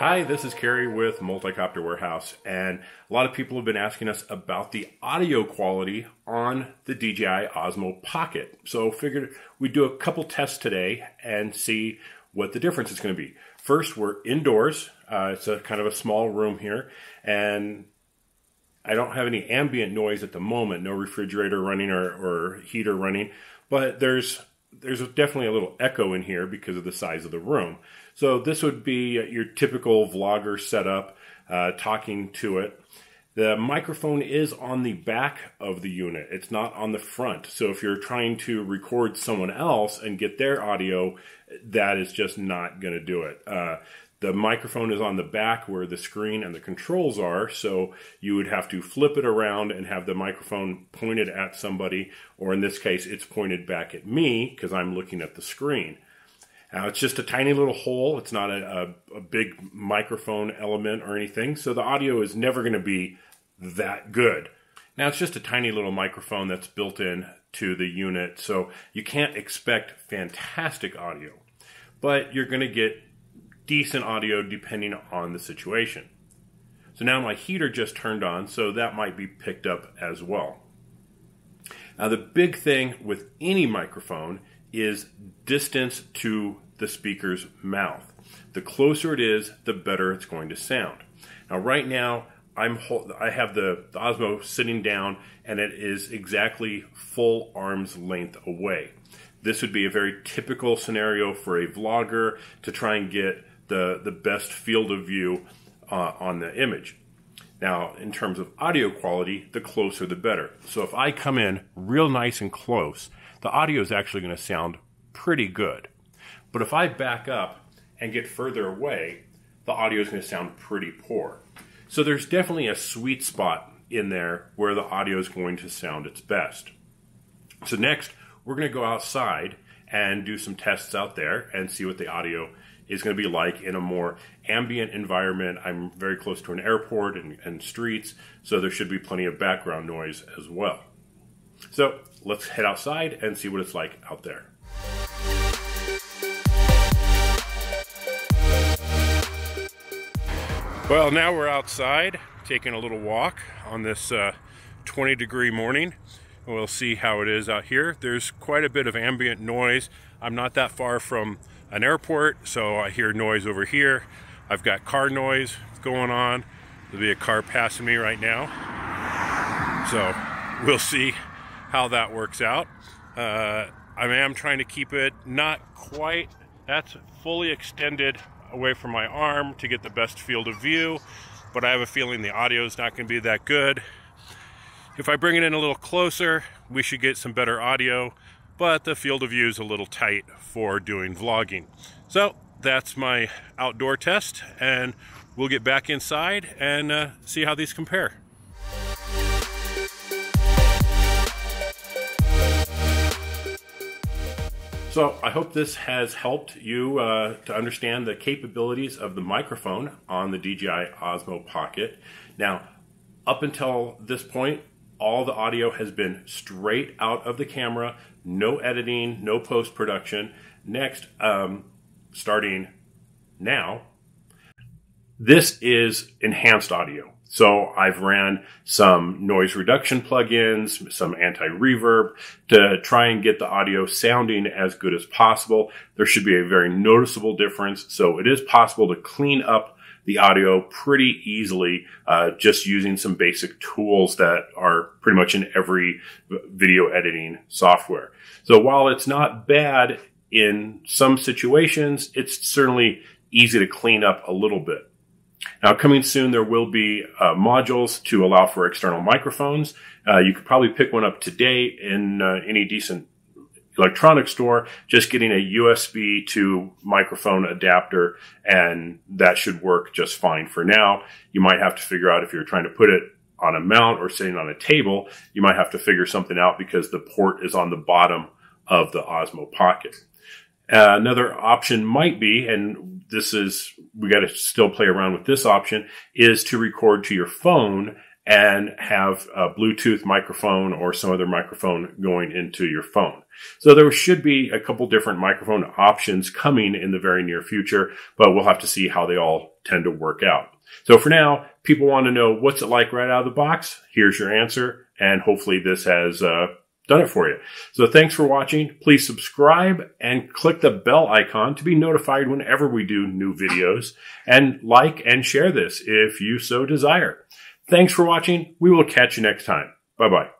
Hi, this is Kerry with Multicopter Warehouse, and a lot of people have been asking us about the audio quality on the DJI Osmo Pocket. So figured we'd do a couple tests today and see what the difference is going to be. First, we're indoors. Uh, it's a kind of a small room here, and I don't have any ambient noise at the moment, no refrigerator running or, or heater running, but there's there's definitely a little echo in here because of the size of the room. So this would be your typical vlogger setup, uh, talking to it. The microphone is on the back of the unit. It's not on the front. So if you're trying to record someone else and get their audio, that is just not going to do it. Uh, the microphone is on the back where the screen and the controls are, so you would have to flip it around and have the microphone pointed at somebody, or in this case, it's pointed back at me because I'm looking at the screen. Now, it's just a tiny little hole. It's not a, a, a big microphone element or anything, so the audio is never going to be that good. Now, it's just a tiny little microphone that's built in to the unit, so you can't expect fantastic audio, but you're going to get decent audio depending on the situation. So now my heater just turned on, so that might be picked up as well. Now, the big thing with any microphone is distance to the speaker's mouth. The closer it is, the better it's going to sound. Now, right now, I'm I have the, the Osmo sitting down, and it is exactly full arm's length away. This would be a very typical scenario for a vlogger to try and get the, the best field of view uh, on the image. Now, in terms of audio quality, the closer the better. So if I come in real nice and close, the audio is actually going to sound pretty good. But if I back up and get further away, the audio is going to sound pretty poor. So there's definitely a sweet spot in there where the audio is going to sound its best. So next, we're going to go outside and do some tests out there and see what the audio is going to be like in a more ambient environment. I'm very close to an airport and, and streets, so there should be plenty of background noise as well. So let's head outside and see what it's like out there. Well, now we're outside taking a little walk on this uh, 20 degree morning. We'll see how it is out here. There's quite a bit of ambient noise. I'm not that far from an airport, so I hear noise over here. I've got car noise going on. There'll be a car passing me right now. So we'll see how that works out. Uh, I am trying to keep it not quite, that's fully extended away from my arm to get the best field of view, but I have a feeling the audio is not going to be that good. If I bring it in a little closer, we should get some better audio but the field of view is a little tight for doing vlogging. So that's my outdoor test, and we'll get back inside and uh, see how these compare. So I hope this has helped you uh, to understand the capabilities of the microphone on the DJI Osmo Pocket. Now, up until this point, all the audio has been straight out of the camera, no editing, no post production. Next, um, starting now, this is enhanced audio. So I've ran some noise reduction plugins, some anti-reverb to try and get the audio sounding as good as possible. There should be a very noticeable difference. So it is possible to clean up the audio pretty easily uh, just using some basic tools that are pretty much in every video editing software. So while it's not bad in some situations, it's certainly easy to clean up a little bit. Now, coming soon, there will be uh, modules to allow for external microphones. Uh, you could probably pick one up today in uh, any decent electronics store, just getting a USB to microphone adapter, and that should work just fine for now. You might have to figure out if you're trying to put it on a mount or sitting on a table, you might have to figure something out because the port is on the bottom of the Osmo Pocket. Uh, another option might be, and this is, we got to still play around with this option, is to record to your phone and have a Bluetooth microphone or some other microphone going into your phone. So there should be a couple different microphone options coming in the very near future, but we'll have to see how they all tend to work out. So for now, people want to know what's it like right out of the box. Here's your answer. And hopefully this has uh, done it for you. So thanks for watching. Please subscribe and click the bell icon to be notified whenever we do new videos and like and share this if you so desire. Thanks for watching. We will catch you next time. Bye bye.